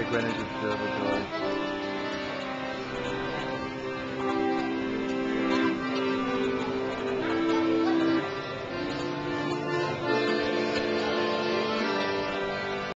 The Greenwich Observatory.